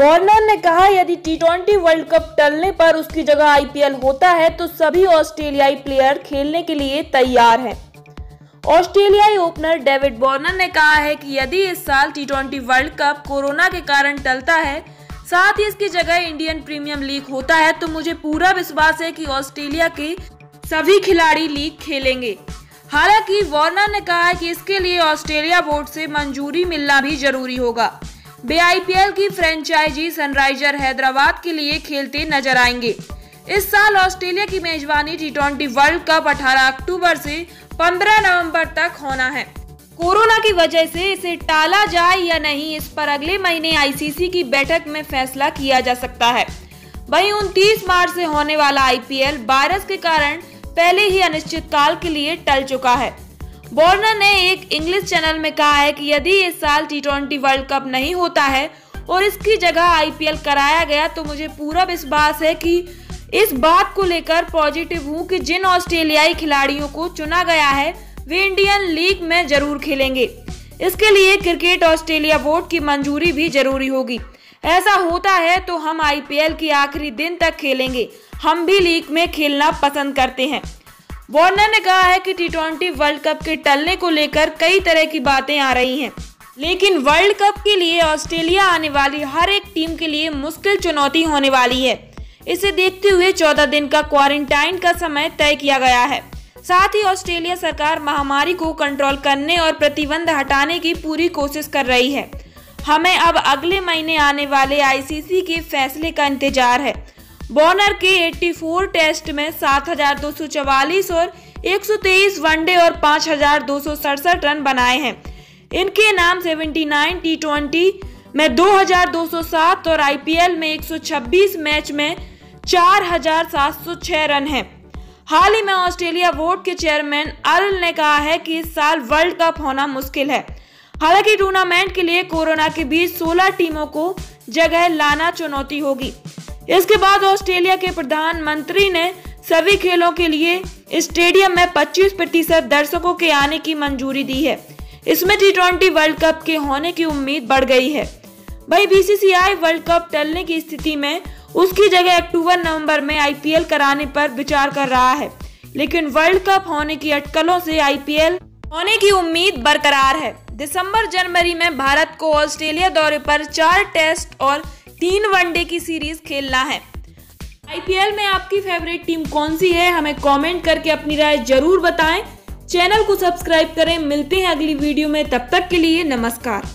Warner ने कहा, यदि टी ट्वेंटी वर्ल्ड कप टलने पर उसकी जगह आईपीएल होता है तो सभी ऑस्ट्रेलियाई प्लेयर खेलने के लिए तैयार हैं। ऑस्ट्रेलियाई ओपनर डेविड वार्नर ने कहा है कि यदि इस साल T twenty world cup corona के कारण टलता है, साथ ही इसकी जगह इंडियन प्रीमियम लीग होता है तो मुझे पूरा विश्वास है कि ऑस्ट्रेलिया के सभी खिलाड़ी लीग खेलेंगे। हालाँकि वार्नर ने कहा है कि इसके लिए ऑस्ट्रेलिया बोर्ड से मंजूरी मिलना भी ज़रूरी होगा। वे आईपीएल की फ्रेंचाइजी सनराइजर हैदराबाद के लिए खेलते नज़र आएँगे। इस साल ऑस्ट्रेलिया की मेजबानी टी वर्ल्ड कप 18 अक्टूबर से 15 नवंबर तक होना है। कोरोना की वजह से इसे टाला जाए या नहीं, इस पर अगले महीने आईसीसी की बैठक में फैसला किया जा सकता है। वहीं उनतीस मार्च से होने वाला आईपीएल वायरस के कारण पहले ही अनिश्चित काल के लिए टल चुका है। बॉर्नर ने एक इंग्लिश चैनल में कहा है कि यदि इस साल टी ट्वेंटी वर्ल्ड कप नहीं होता है और इसकी जगह आईपीएल कराया गया तो मुझे पूरा विश्वास है कि इस बात को लेकर पॉजिटिव हूँ कि जिन ऑस्ट्रेलियाई खिलाड़ियों को चुना गया है, वे इंडियन लीग में ज़रूर खेलेंगे। इसके लिए क्रिकेट ऑस्ट्रेलिया बोर्ड की मंजूरी भी ज़रूरी होगी। ऐसा होता है तो हम आईपीएल के आखिरी दिन तक खेलेंगे। हम भी लीग में खेलना पसंद करते हैं। वार्नर ने कहा है कि टी वर्ल्ड कप के टलने को लेकर कई तरह की बातें आ रही हैं। लेकिन वर्ल्ड कप के लिए ऑस्ट्रेलिया आने वाली हर एक टीम के लिए मुश्किल चुनौती होने वाली है। इसे देखते हुए 14 दिन का क्वारंटाइन का समय तय किया गया है। साथ ही ऑस्ट्रेलिया सरकार महामारी को कंट्रोल करने और प्रतिबंध हटाने की पूरी कोशिश कर रही है। हमें अब अगले महीने आने वाले आईसीसी के फैसले का इंतज़ार है। बॉनर के 84 टेस्ट में 7,244 और 123 वनडे और पाँच रन बनाए हैं। इनके नाम 79 टी ट्वेंटी में 2,207 और आईपीएल में 126 मैच में 4,706 रन हैं। हाल ही में ऑस्ट्रेलिया बोर्ड के चेयरमैन अरल ने कहा है कि इस साल वर्ल्ड कप होना मुश्किल है। हालाँकि टूर्नामेंट के लिए कोरोना के बीच 16 टीमों को जगह लाना चुनौती होगी। इसके बाद ऑस्ट्रेलिया के प्रधानमंत्री ने सभी खेलों के लिए स्टेडियम में 25 प्रतिशत दर्शकों के आने की मंजूरी दी है। इसमें टी ट्वेंटी वर्ल्ड कप के होने की उम्मीद बढ़ गई है। वही बीसीसीआई वर्ल्ड कप टलने की स्थिति में उसकी जगह अक्टूबर नवंबर में आईपीएल कराने पर विचार कर रहा है। लेकिन वर्ल्ड कप होने की अटकलों से आईपीएल होने की उम्मीद बरकरार है। दिसंबर जनवरी में भारत को ऑस्ट्रेलिया दौरे पर चार टेस्ट और तीन वनडे की सीरीज़ खेलना है। आईपीएल में आपकी फेवरेट टीम कौन सी है, हमें कमेंट करके अपनी राय ज़रूर बताएँ। चैनल को सब्सक्राइब करें। मिलते हैं अगली वीडियो में। तब तक के लिए नमस्कार।